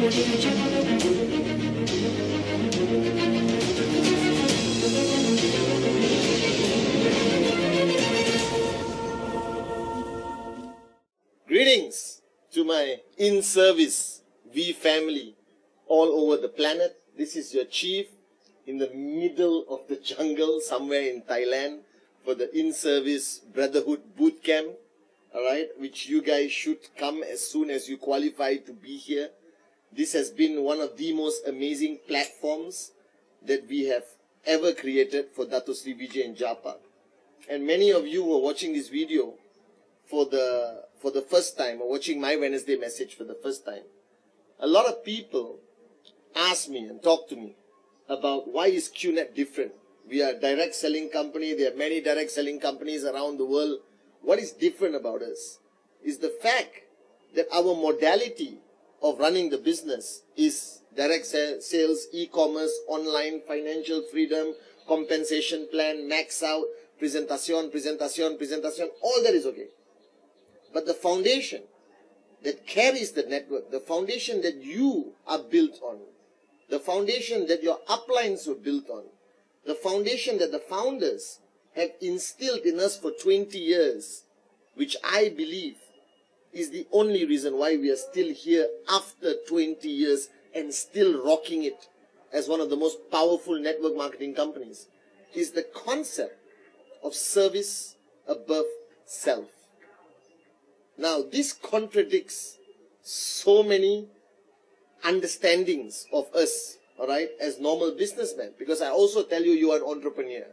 Greetings to my in service V family all over the planet. This is your chief in the middle of the jungle somewhere in Thailand for the in service brotherhood boot camp. All right, which you guys should come as soon as you qualify to be here. This has been one of the most amazing platforms that we have ever created for Dato Sri Vijay and Japa. And many of you who are watching this video for the for the first time or watching my Wednesday message for the first time, a lot of people ask me and talk to me about why is QNet different. We are a direct selling company. There are many direct selling companies around the world. What is different about us is the fact that our modality of running the business is direct sales, e-commerce, online, financial freedom, compensation plan, max out, presentation, presentation, presentation, all that is okay. But the foundation that carries the network, the foundation that you are built on, the foundation that your uplines were built on, the foundation that the founders have instilled in us for 20 years, which I believe is the only reason why we are still here after 20 years and still rocking it as one of the most powerful network marketing companies, is the concept of service above self. Now, this contradicts so many understandings of us, all right, as normal businessmen. Because I also tell you, you are an entrepreneur,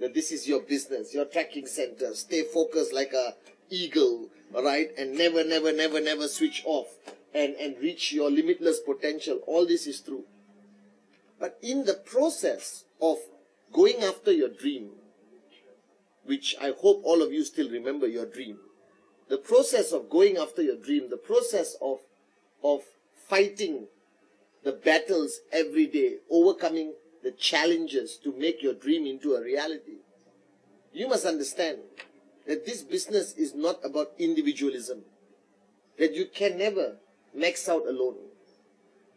that this is your business, your tracking center. Stay focused like a eagle, right, and never, never, never, never switch off and, and reach your limitless potential. All this is true. But in the process of going after your dream, which I hope all of you still remember your dream, the process of going after your dream, the process of, of fighting the battles every day, overcoming the challenges to make your dream into a reality. You must understand that this business is not about individualism, that you can never max out alone.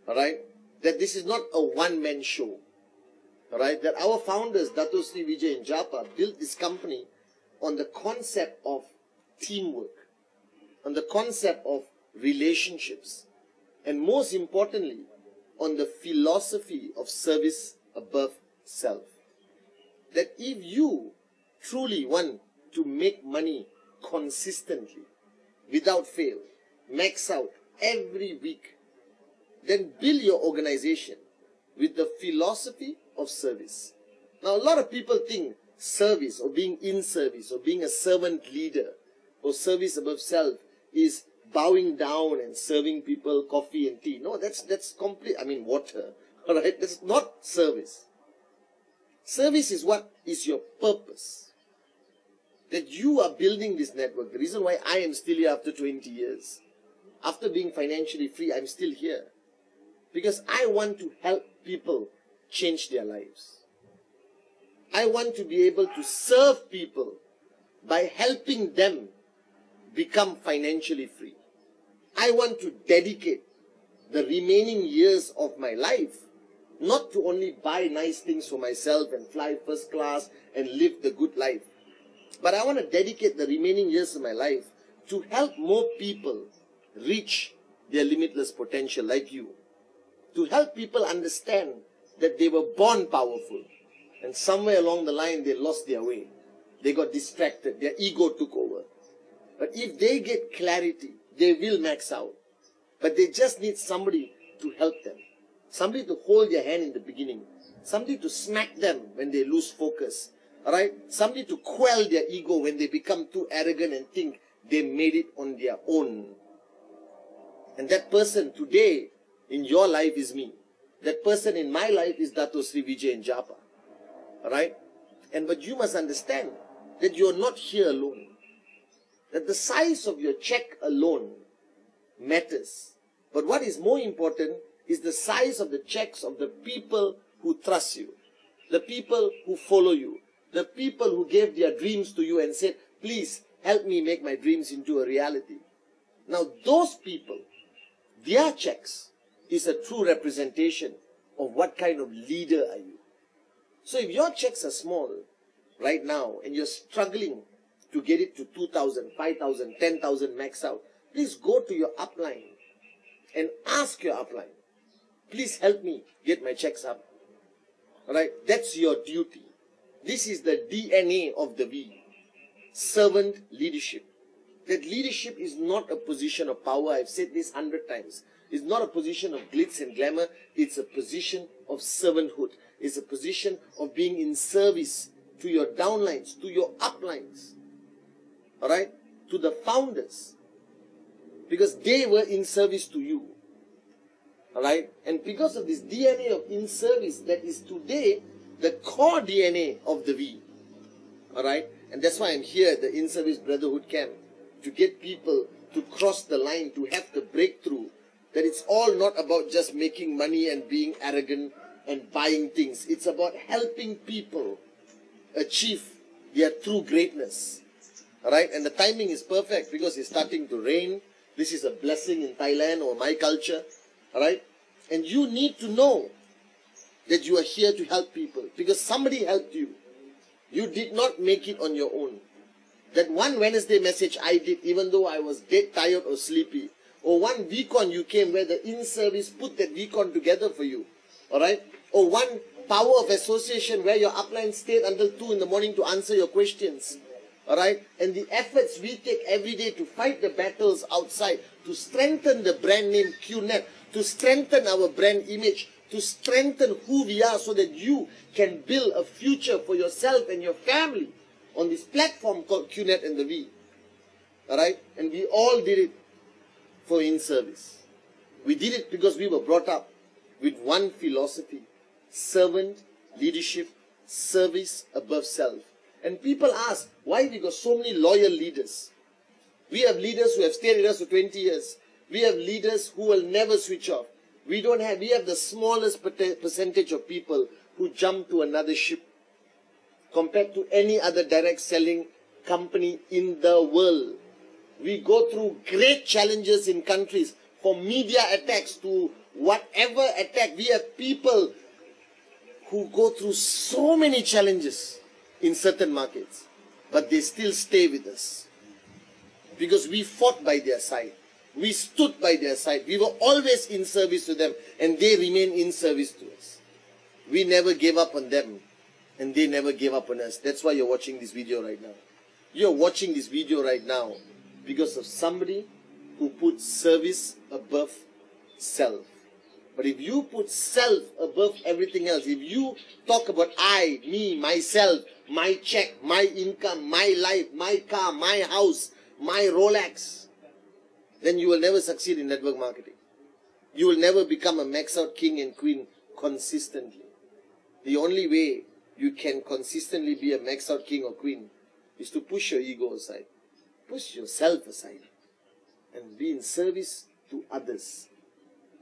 All right? That this is not a one man show. All right? That our founders, Dato Sri Vijay and Japa, built this company on the concept of teamwork, on the concept of relationships, and most importantly, on the philosophy of service above self. That if you truly want to make money consistently, without fail, max out every week, then build your organization with the philosophy of service. Now, a lot of people think service or being in service or being a servant leader or service above self is bowing down and serving people coffee and tea. No, that's that's complete. I mean, water. All right, that's not service. Service is what is your purpose. That you are building this network. The reason why I am still here after 20 years, after being financially free, I'm still here. Because I want to help people change their lives. I want to be able to serve people by helping them become financially free. I want to dedicate the remaining years of my life not to only buy nice things for myself and fly first class and live the good life, but I want to dedicate the remaining years of my life to help more people reach their limitless potential like you. To help people understand that they were born powerful and somewhere along the line they lost their way. They got distracted, their ego took over. But if they get clarity, they will max out. But they just need somebody to help them. Somebody to hold their hand in the beginning. Somebody to smack them when they lose focus. Alright? Somebody to quell their ego when they become too arrogant and think they made it on their own. And that person today in your life is me. That person in my life is Dato Sri Vijay and Japa. Alright? And but you must understand that you're not here alone. That the size of your check alone matters. But what is more important is the size of the checks of the people who trust you, the people who follow you, the people who gave their dreams to you and said, please help me make my dreams into a reality. Now those people, their checks is a true representation of what kind of leader are you. So if your checks are small right now and you're struggling to get it to 2,000, 5,000, 10,000 max out, please go to your upline and ask your upline, please help me get my checks up. Alright, that's your duty. This is the DNA of the V. Servant leadership. That leadership is not a position of power. I've said this hundred times. It's not a position of glitz and glamour. It's a position of servanthood. It's a position of being in service to your downlines, to your uplines. Alright? To the founders. Because they were in service to you. Alright? And because of this DNA of in service that is today the core DNA of the V. Alright? And that's why I'm here at the in service brotherhood camp to get people to cross the line, to have the breakthrough that it's all not about just making money and being arrogant and buying things. It's about helping people achieve their true greatness. Alright? And the timing is perfect because it's starting to rain. This is a blessing in Thailand or my culture. Alright? And you need to know that you are here to help people because somebody helped you. You did not make it on your own. That one Wednesday message I did, even though I was dead tired or sleepy, or one VCon you came where the in-service put that VCon together for you. Alright? Or one power of association where your upline stayed until 2 in the morning to answer your questions. Alright? And the efforts we take every day to fight the battles outside, to strengthen the brand name QNet, to strengthen our brand image, to strengthen who we are so that you can build a future for yourself and your family on this platform called QNet and the V. Alright? And we all did it for in service. We did it because we were brought up with one philosophy servant leadership, service above self. And people ask, why we got so many loyal leaders? We have leaders who have stayed with us for 20 years. We have leaders who will never switch off. We don't have, we have the smallest percentage of people who jump to another ship compared to any other direct selling company in the world. We go through great challenges in countries from media attacks to whatever attack. We have people who go through so many challenges in certain markets, but they still stay with us because we fought by their side. We stood by their side. We were always in service to them, and they remain in service to us. We never gave up on them, and they never gave up on us. That's why you're watching this video right now. You're watching this video right now because of somebody who put service above self. But if you put self above everything else, if you talk about I, me, myself, my check, my income, my life, my car, my house, my Rolex, then you will never succeed in network marketing. You will never become a max out king and queen consistently. The only way you can consistently be a max out king or queen is to push your ego aside. Push yourself aside and be in service to others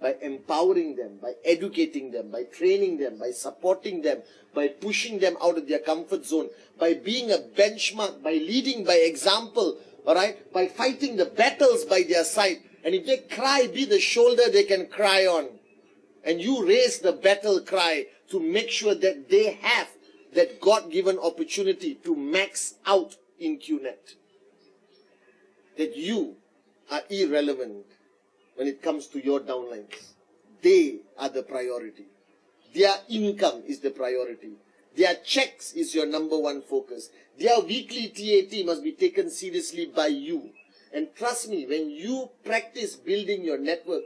by empowering them, by educating them, by training them, by supporting them, by pushing them out of their comfort zone, by being a benchmark, by leading by example, all right, by fighting the battles by their side. And if they cry, be the shoulder they can cry on. And you raise the battle cry to make sure that they have that God given opportunity to max out in QNet that you are irrelevant when it comes to your downlines. They are the priority. Their income is the priority. Their checks is your number one focus. Their weekly TAT must be taken seriously by you. And trust me, when you practice building your network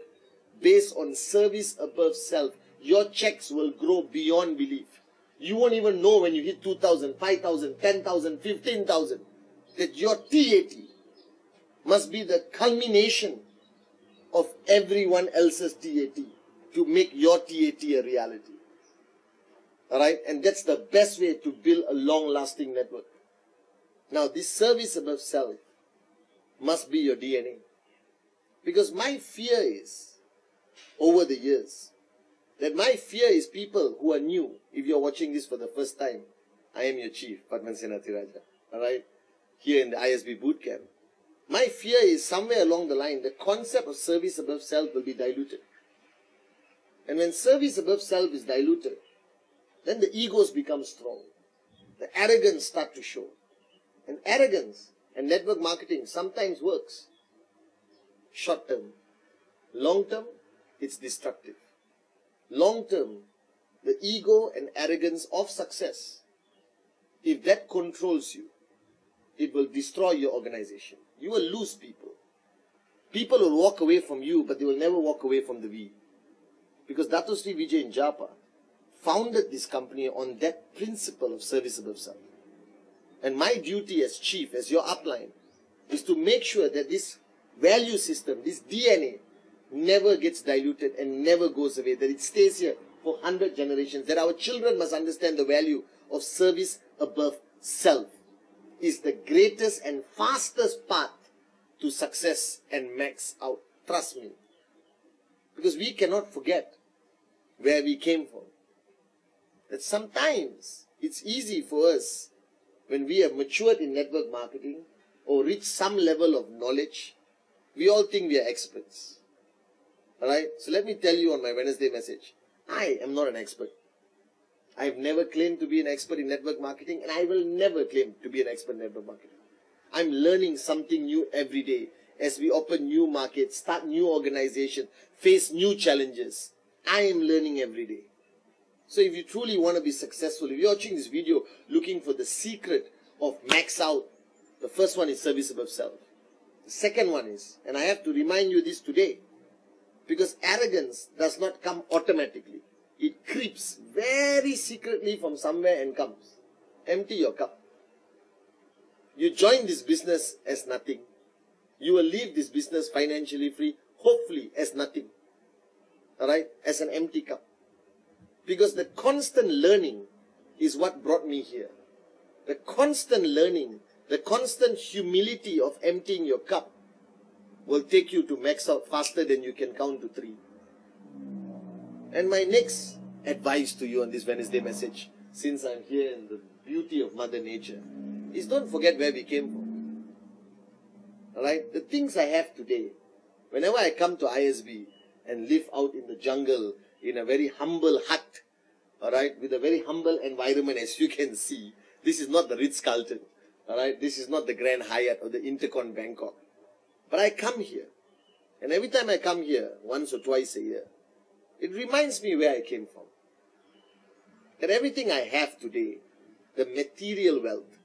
based on service above self, your checks will grow beyond belief. You won't even know when you hit 2,000, 5,000, 10,000, 15,000 that your TAT must be the culmination of everyone else's TAT to make your TAT a reality. Alright? And that's the best way to build a long lasting network. Now, this service above self must be your DNA. Because my fear is, over the years, that my fear is people who are new. If you're watching this for the first time, I am your chief, Padman Senatiraja. Alright? Here in the ISB bootcamp. My fear is somewhere along the line, the concept of service above self will be diluted. And when service above self is diluted, then the egos become strong. The arrogance start to show. And arrogance and network marketing sometimes works. Short term. Long term, it's destructive. Long term, the ego and arrogance of success, if that controls you, it will destroy your organization. You will lose people. People will walk away from you, but they will never walk away from the V. Because Dato Sri Vijay in Japa founded this company on that principle of service above self. And my duty as chief, as your upline, is to make sure that this value system, this DNA, never gets diluted and never goes away, that it stays here for 100 generations, that our children must understand the value of service above self is the greatest and fastest path to success and max out. Trust me. Because we cannot forget where we came from. That sometimes it's easy for us when we have matured in network marketing or reached some level of knowledge, we all think we are experts. Alright? So let me tell you on my Wednesday message. I am not an expert. I have never claimed to be an expert in network marketing and I will never claim to be an expert in network marketing. I'm learning something new every day as we open new markets, start new organizations, face new challenges. I am learning every day. So if you truly want to be successful, if you're watching this video looking for the secret of max out, the first one is service above self. The second one is, and I have to remind you this today, because arrogance does not come automatically. It creeps very secretly from somewhere and comes. Empty your cup. You join this business as nothing. You will leave this business financially free, hopefully as nothing. Alright? As an empty cup. Because the constant learning is what brought me here. The constant learning, the constant humility of emptying your cup will take you to max out faster than you can count to three. And my next advice to you on this Wednesday message, since I'm here in the beauty of Mother Nature, is don't forget where we came from. Alright? The things I have today, whenever I come to ISB and live out in the jungle in a very humble hut, alright, with a very humble environment as you can see. This is not the Ritz Carlton, alright, this is not the Grand Hyatt or the Intercon Bangkok. But I come here, and every time I come here, once or twice a year, it reminds me where I came from. That everything I have today, the material wealth,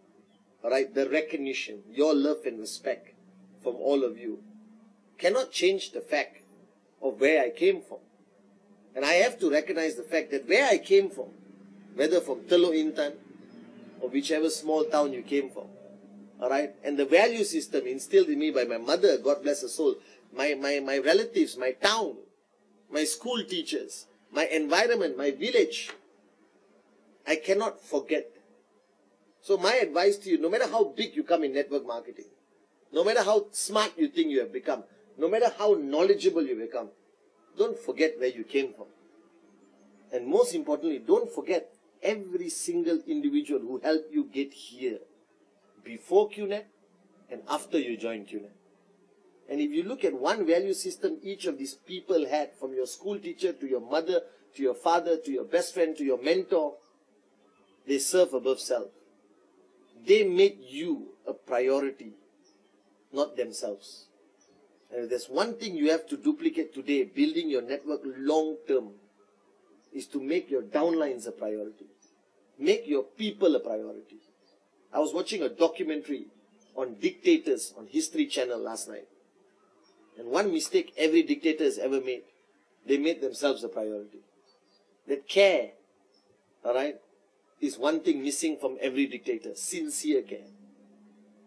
alright, the recognition, your love and respect from all of you, cannot change the fact of where I came from. And I have to recognize the fact that where I came from, whether from Teluk Intan or whichever small town you came from, alright, and the value system instilled in me by my mother, God bless her soul, my, my, my relatives, my town, my school teachers, my environment, my village, I cannot forget. So my advice to you, no matter how big you come in network marketing, no matter how smart you think you have become, no matter how knowledgeable you become, don't forget where you came from. And most importantly, don't forget every single individual who helped you get here before QNet and after you joined QNet. And if you look at one value system each of these people had, from your school teacher to your mother, to your father, to your best friend, to your mentor, they serve above self. They made you a priority, not themselves. And if there's one thing you have to duplicate today, building your network long term, is to make your downlines a priority. Make your people a priority. I was watching a documentary on dictators on History Channel last night. And one mistake every dictator has ever made, they made themselves a priority. That care, alright, is one thing missing from every dictator. Sincere care.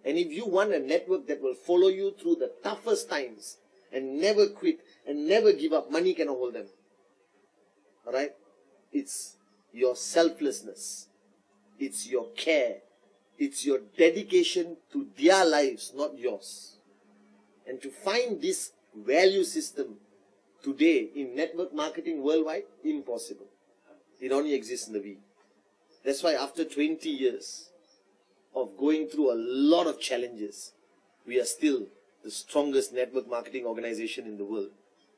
And if you want a network that will follow you through the toughest times and never quit and never give up, money cannot hold them. Alright? It's your selflessness. It's your care. It's your dedication to their lives, not yours. And to find this value system today in network marketing worldwide, impossible. It only exists in the V. That's why after 20 years, of going through a lot of challenges, we are still the strongest network marketing organization in the world.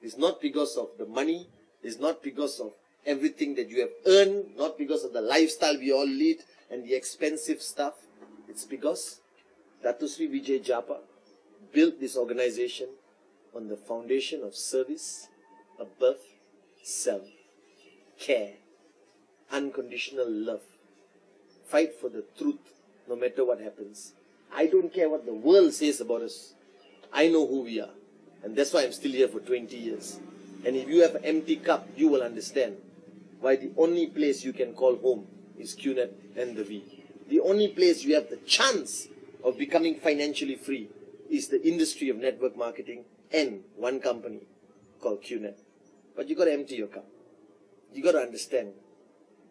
It's not because of the money, it's not because of everything that you have earned, not because of the lifestyle we all lead and the expensive stuff. It's because Dato Sri Vijay Japa built this organization on the foundation of service above self, care, unconditional love. Fight for the truth no matter what happens. I don't care what the world says about us. I know who we are. And that's why I'm still here for 20 years. And if you have an empty cup, you will understand why the only place you can call home is QNet and the V. The only place you have the chance of becoming financially free is the industry of network marketing and one company called QNet. But you got to empty your cup. You got to understand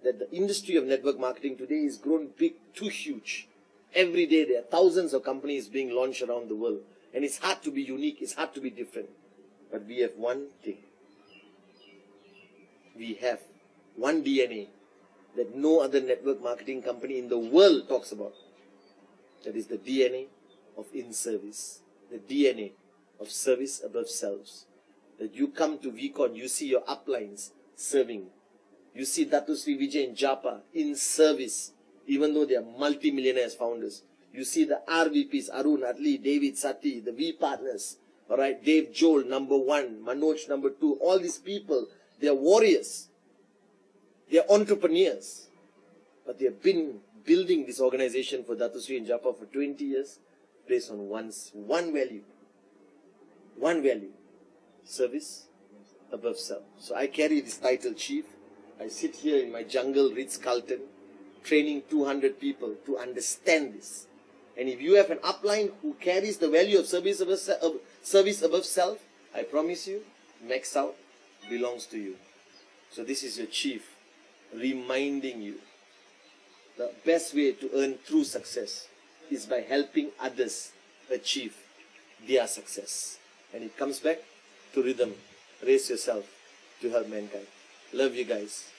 that the industry of network marketing today is grown big, too huge. Every day there are thousands of companies being launched around the world. And it's hard to be unique, it's hard to be different. But we have one thing. We have one DNA that no other network marketing company in the world talks about. That is the DNA of in service, the DNA of service above selves. That you come to VCon, you see your uplines serving. You see Dato Sri Vijay and Japa in service, even though they are multi-millionaires founders. You see the RVPs, Arun, Atli, David, Sathi, the V partners, all right, Dave Joel, number one, Manoj, number two, all these people, they are warriors. They are entrepreneurs. But they have been building this organization for Dato Sri and Japa for 20 years based on one, one value. One value. Service above self. So I carry this title, Chief. I sit here in my jungle, Ritz Carlton, training 200 people to understand this. And if you have an upline who carries the value of service above, service above self, I promise you, max out belongs to you. So this is your chief reminding you the best way to earn true success is by helping others achieve their success. And it comes back to rhythm. Raise yourself to help mankind. Love you guys.